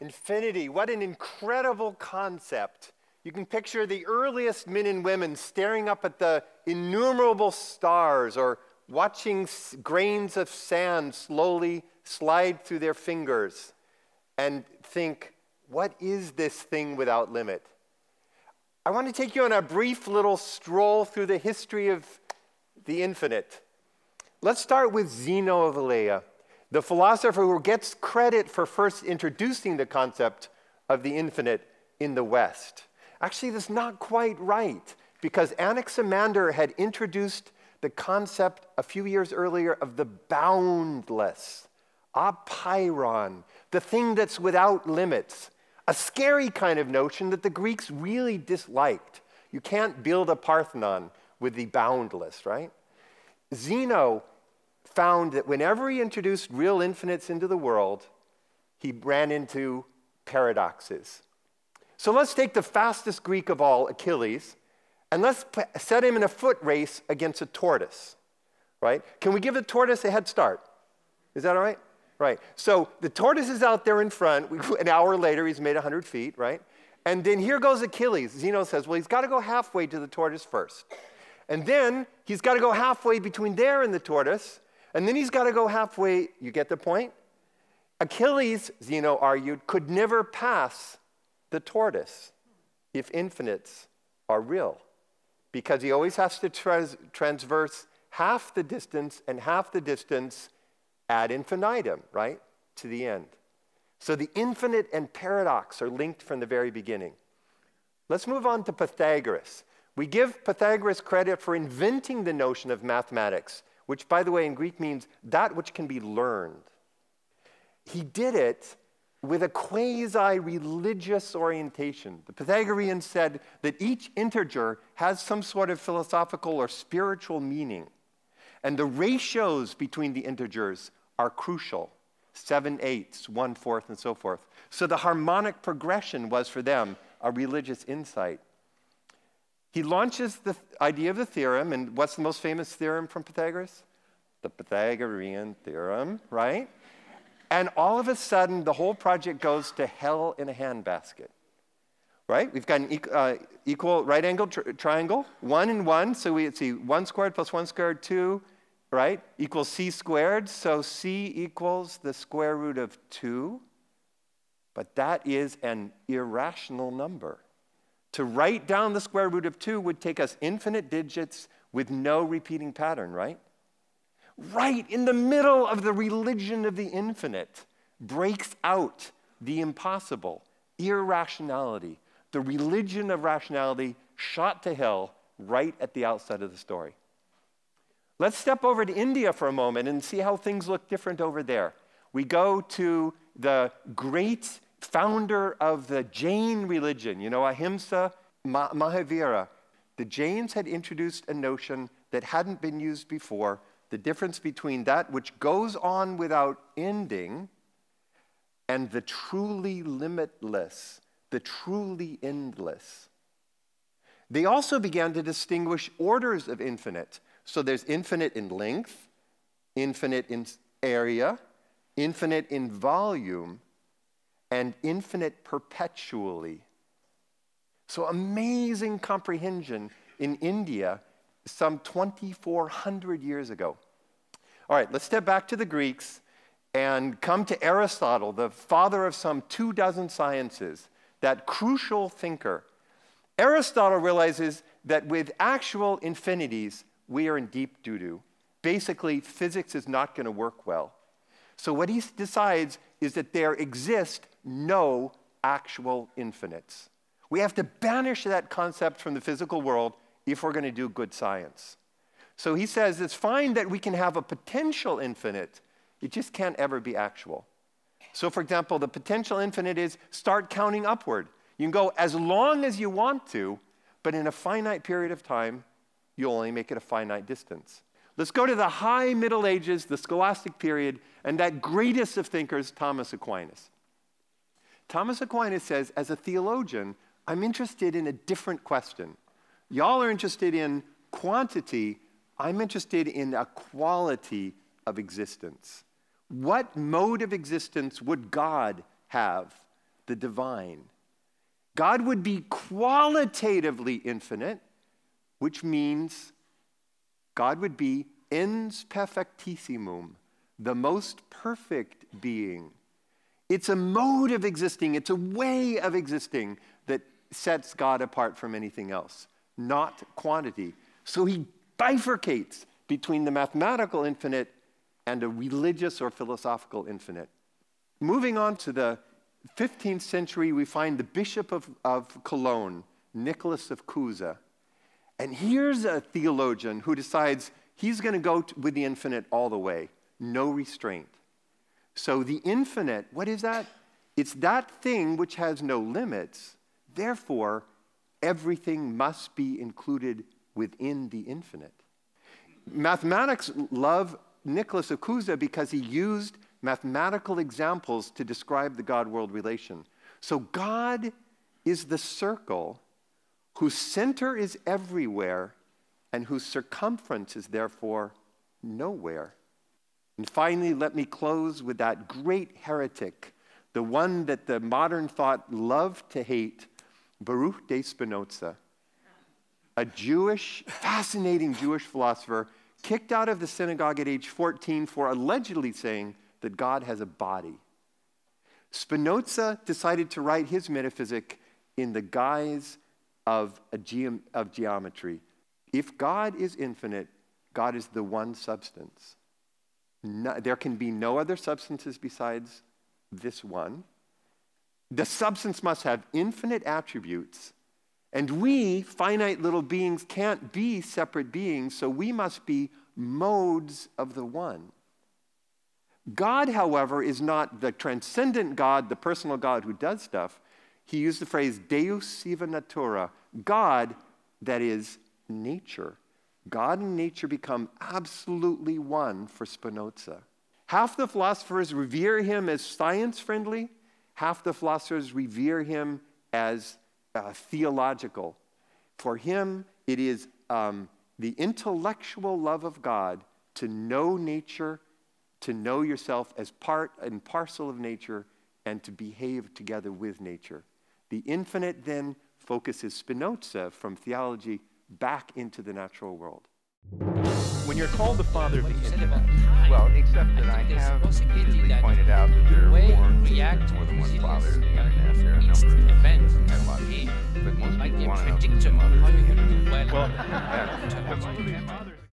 Infinity, what an incredible concept. You can picture the earliest men and women staring up at the innumerable stars or watching grains of sand slowly slide through their fingers and think, what is this thing without limit? I want to take you on a brief little stroll through the history of the infinite. Let's start with Zeno of Elea, the philosopher who gets credit for first introducing the concept of the infinite in the West. Actually, that's not quite right, because Anaximander had introduced the concept a few years earlier of the boundless, apeiron, the thing that's without limits, a scary kind of notion that the Greeks really disliked. You can't build a Parthenon with the boundless, right? Zeno found that whenever he introduced real infinites into the world, he ran into paradoxes. So let's take the fastest Greek of all, Achilles, and let's set him in a foot race against a tortoise, right? Can we give the tortoise a head start? Is that all right? Right. So the tortoise is out there in front. An hour later, he's made 100 feet, right? And then here goes Achilles. Zeno says, well, he's got to go halfway to the tortoise first. And then he's got to go halfway between there and the tortoise. And then he's got to go halfway. You get the point? Achilles, Zeno argued, could never pass the tortoise if infinites are real because he always has to trans- transverse half the distance and half the distance ad infinitum, right? To the end. So the infinite and paradox are linked from the very beginning. Let's move on to Pythagoras. We give Pythagoras credit for inventing the notion of mathematics, which, by the way, in Greek means that which can be learned. He did it with a quasi religious orientation. The Pythagoreans said that each integer has some sort of philosophical or spiritual meaning, and the ratios between the integers are crucial seven eighths, one fourth, and so forth. So the harmonic progression was for them a religious insight. He launches the idea of the theorem, and what's the most famous theorem from Pythagoras? The Pythagorean theorem, right? And all of a sudden, the whole project goes to hell in a handbasket. Right? We've got an uh, equal right angle tri- triangle, one and one. So we see one squared plus one squared, two, right? Equals c squared. So c equals the square root of two. But that is an irrational number. To write down the square root of two would take us infinite digits with no repeating pattern, right? right in the middle of the religion of the infinite, breaks out the impossible, irrationality, the religion of rationality shot to hell right at the outset of the story. Let's step over to India for a moment and see how things look different over there. We go to the great founder of the Jain religion, you know, Ahimsa Mahavira. The Jains had introduced a notion that hadn't been used before the difference between that which goes on without ending and the truly limitless, the truly endless. They also began to distinguish orders of infinite. So there's infinite in length, infinite in area, infinite in volume, and infinite perpetually. So amazing comprehension in India some 2,400 years ago. All right, let's step back to the Greeks and come to Aristotle, the father of some two dozen sciences, that crucial thinker. Aristotle realizes that with actual infinities, we are in deep doo doo. Basically, physics is not going to work well. So, what he decides is that there exist no actual infinites. We have to banish that concept from the physical world if we're going to do good science. So he says it's fine that we can have a potential infinite, it just can't ever be actual. So, for example, the potential infinite is start counting upward. You can go as long as you want to, but in a finite period of time, you'll only make it a finite distance. Let's go to the high Middle Ages, the scholastic period, and that greatest of thinkers, Thomas Aquinas. Thomas Aquinas says, as a theologian, I'm interested in a different question. Y'all are interested in quantity. I'm interested in a quality of existence. What mode of existence would God have the divine. God would be qualitatively infinite, which means God would be ens perfectissimum, the most perfect being. It's a mode of existing, it's a way of existing that sets God apart from anything else, not quantity. So he bifurcates between the mathematical infinite and a religious or philosophical infinite. Moving on to the 15th century, we find the Bishop of, of Cologne, Nicholas of Cusa. And here's a theologian who decides he's going to go with the infinite all the way, no restraint. So the infinite, what is that? It's that thing which has no limits. Therefore, everything must be included within the infinite. Mathematics love Nicholas of Cusa because he used mathematical examples to describe the God world relation. So God is the circle whose center is everywhere and whose circumference is therefore nowhere. And finally, let me close with that great heretic, the one that the modern thought loved to hate, Baruch de Spinoza, a Jewish, fascinating Jewish philosopher kicked out of the synagogue at age 14 for allegedly saying that God has a body. Spinoza decided to write his metaphysic in the guise of, ge- of geometry. If God is infinite, God is the one substance. No, there can be no other substances besides this one. The substance must have infinite attributes. And we, finite little beings, can't be separate beings, so we must be modes of the one. God, however, is not the transcendent God, the personal God who does stuff. He used the phrase Deus sive natura, God that is nature. God and nature become absolutely one for Spinoza. Half the philosophers revere him as science friendly, half the philosophers revere him as uh, theological. For him, it is um, the intellectual love of God to know nature, to know yourself as part and parcel of nature, and to behave together with nature. The infinite then focuses Spinoza from theology back into the natural world. When you're called the father of the infinite, well, except that I have repeatedly pointed out that there are more, more than one father. Yes, there are a number of events had a but most people want to know who the mother is. Well, yeah.